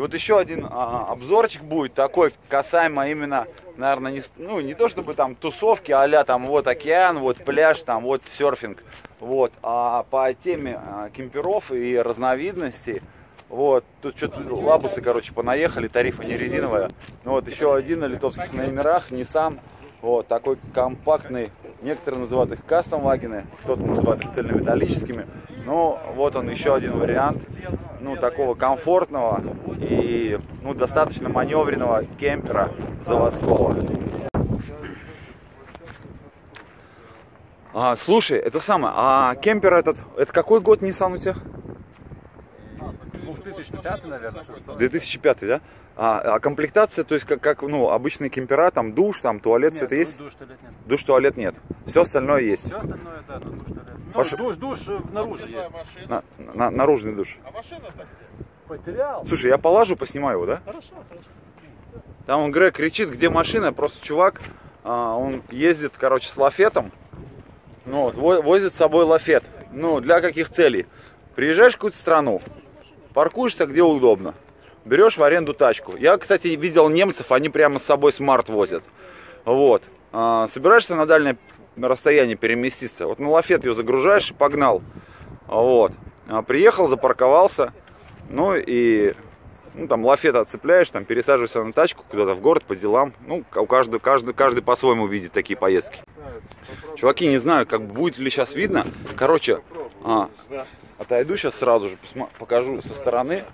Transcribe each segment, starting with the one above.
И вот еще один а, обзорчик будет такой, касаемо именно, наверное, не, ну, не то чтобы там тусовки, а там вот океан, вот пляж, там вот серфинг, вот, а по теме а, кемперов и разновидностей, вот, тут что-то лабусы, короче, понаехали, тарифы не резиновые. Ну вот еще один на литовских номерах, Nissan, вот, такой компактный, некоторые называют их кастом вагины, кто-то называет их цельнометаллическими. Ну, вот он еще один вариант, ну, такого комфортного и, ну, достаточно маневренного кемпера заводского. А, слушай, это самое, а кемпер этот, это какой год Nissan у тебя? 2005, наверное, 2005, да? А, а комплектация, то есть как, как ну, обычные кемпера, там душ, там туалет, нет, все это есть? Душ, туалет нет. Душ, туалет нет. Все остальное есть. Все остальное, да, но душ, туалет. Ну, Паш- душ, душ э, наружу есть. На, на- наружный душ. Потерял. Слушай, я полажу, поснимаю его, да? Хорошо, хорошо. Там он Грег кричит, где машина, просто чувак, а, он ездит, короче, с лафетом, ну, вот, во- возит с собой лафет. Ну, для каких целей? Приезжаешь в какую-то страну, паркуешься где удобно, берешь в аренду тачку. Я, кстати, видел немцев, они прямо с собой смарт возят. Вот. А, собираешься на дальнее расстояние переместиться, вот на лафет ее загружаешь и погнал. Вот. А, приехал, запарковался, ну и ну, там лафет отцепляешь, там пересаживаешься на тачку куда-то в город по делам. Ну, у каждого, каждый, каждый по-своему видит такие поездки. Чуваки, не знаю, как будет ли сейчас видно. Короче, а, отойду сейчас сразу же, покажу со стороны.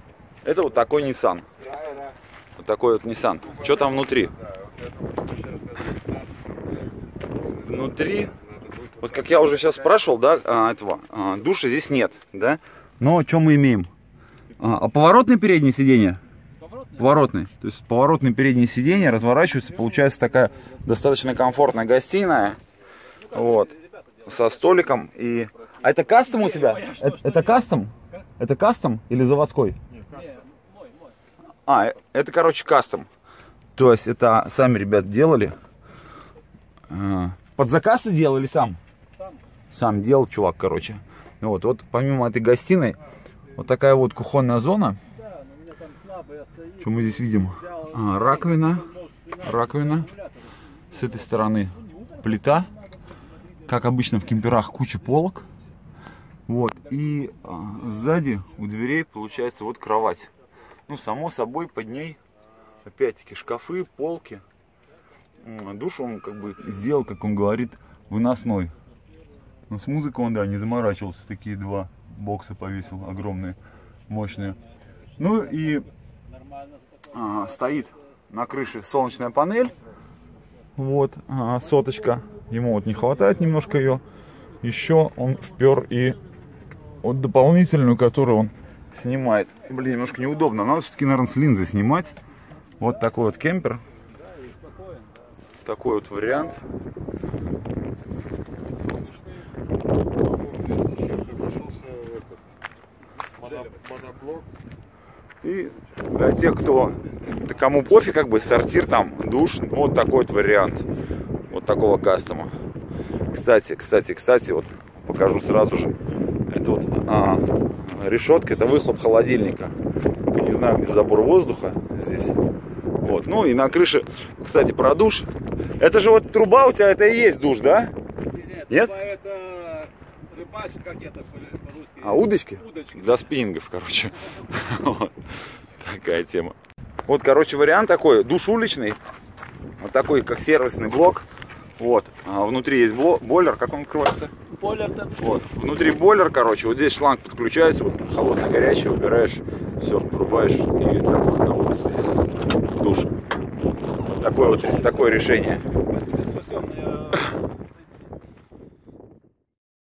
Это вот такой Nissan. Вот такой вот Nissan. Что там внутри? Внутри, вот как я уже сейчас спрашивал, да, а, этого, а, душа здесь нет, да? Но что мы имеем? А, а поворотное переднее сиденье? Поворотный. То есть поворотное переднее сиденье разворачивается, получается такая достаточно комфортная гостиная. Вот. Со столиком и... А это кастом у тебя? Это, это кастом? Это кастом или заводской? А, э- это, короче, кастом. То есть это сами ребят делали. Под заказ ты делал или сам? Сам делал, чувак, короче. Ну Вот, вот помимо этой гостиной, вот такая вот кухонная зона. Что мы здесь видим? А, раковина, раковина. С этой стороны плита. Как обычно в кемперах куча полок. Вот. И а, сзади у дверей получается вот кровать. Ну, само собой, под ней опять-таки шкафы, полки. М, Душ он как бы сделал, как он говорит, выносной. Но с музыкой он, да, не заморачивался. Такие два бокса повесил огромные, мощные. Ну и а, стоит на крыше солнечная панель. Вот, а, соточка. Ему вот не хватает немножко ее. Еще он впер и вот дополнительную, которую он снимает. Блин, немножко неудобно. Надо все-таки, наверное, с линзой снимать. Вот такой вот кемпер. Такой вот вариант. И для тех, кто кому пофиг, как бы сортир там, душ, вот такой вот вариант. Вот такого кастома. Кстати, кстати, кстати, вот покажу сразу же. Это вот а, решетка, это выхлоп холодильника. Я не знаю, где забор воздуха здесь. Вот. Ну и на крыше, кстати, про душ. Это же вот труба у тебя, это и есть душ, да? Нет? Это рыбачит, как это по-русски. А удочки? Удочки. Для спиннингов, короче. Такая тема. Вот, короче, вариант такой. Душ уличный. Вот такой, как сервисный блок. Вот. А внутри есть бло- бойлер. Как он открывается? Бойлер-то Вот. Внутри бойлер, короче. Вот здесь шланг подключается. Вот холодный, горячий. Убираешь. Все, врубаешь. И так вот на улице такое вот такое решение.